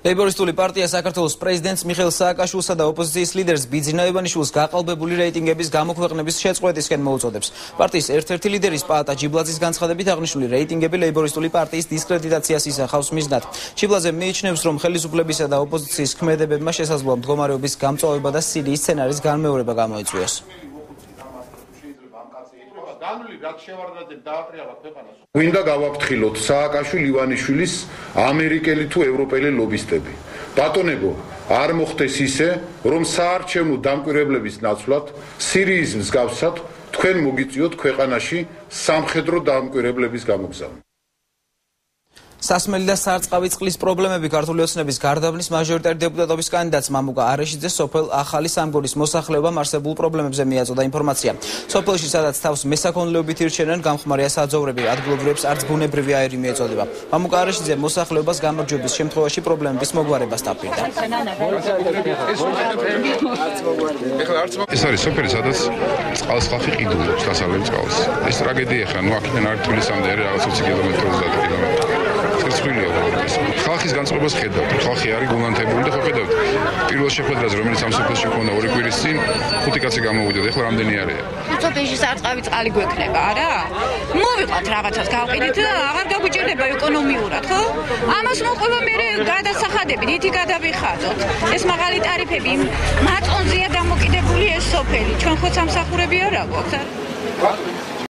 ლეიბორისტული პარტია საქართველოს პრეზიდენტს მიხეილ სააკაშვილსა და ოპოზიციის ლიდერს ბიძინა ევანიშვილს გაყალბებული რეიტინგების გამოქვეყნების შეწყვეტისკენ მოუწოდებს. პარტიის ერთ-ერთი ლიდერის პაატა ჯიბლაძის განცხადებით აღნიშნული რეიტინგები ლეიბორისტული პარტიის დისკრედიტაციას ისახავს მიზნად. ჯიბლაძე მიიჩნევს, რომ ხელისუფლებისა და ოპოზიციის ქმედებებმა შესაძლოა მდგომარეობის გამწვავება და სირიის სცენარის განმეორება გამოიწვიოს. განული რაც შევარდნაძემ დაატრიალა ქვეყანას. გვინდა გავაფრთხილოთ სააკაშვილი ივანიშვილის ამერიკელი თუ ევროპელი ლობისტები. ბატონებო, არ მოხდეს ისე, რომ საარჩევნო დამკვირვებლების ნაცვლად სირიის მსგავსად თქვენ მოგიწიოთ ქვეყანაში სამხედრო დამკვირვებლების გამოგზავნა. სასმელი და სარწყავი წყლის პრობლემები ქართული ოცნების გარდაბნის მაჟორიტარი დეპუტატობის კანდიდატს მამუკა არეშიძე სოფელ ახალი სამგორის მოსახლეობამ არსებულ პრობლემებზე მიაწოდა ინფორმაცია. სოფელში სადაც თავს მესაქონლეობით ირჩენენ გამხმარია საძოვრები, ადგილობრივებს არც ბუნებრივი აირი მიეწოდება. მამუკა არეშიძე მოსახლეობას გამარჯვების შემთხვევაში პრობლემების მოგვარებას დაპირდა. ეს არის სოფელი სადაც წყალს ხალხი ყიდულობს დასავლეთ წყალს. ეს ტრაგედია ხა, ნუ აქედან არ თვლისამდე არის რაღაც 20 კილომეტრი 30 კილომეტრი. ცხრილია უბრალოდ. ხალხის განწყობას ხედავთ. ხალხი არის გულანთებული და ხო ხედავთ. პირველ შეხვედრაზე რომელიც ამ სოფელში ქონდა ორი კვირის წინ, ხუთი კაცი გამოვიდა. ეხლა რამდენი არის? სოფელში სარწყავი წყალი გვექნება, არა? მოვიყავთ რაღაცას გავყიდით და აღარ გაგვიჭირდება ეკონომიურად, ხო? ამას მოყვება მე გადასახადები, ითი გადავიხაზოთ. ეს მაღალი ტარიფები მაწონზეა დამოკიდებული ეს სოფელი. ჩვენ ხო სამსახურები არა გვაქვს?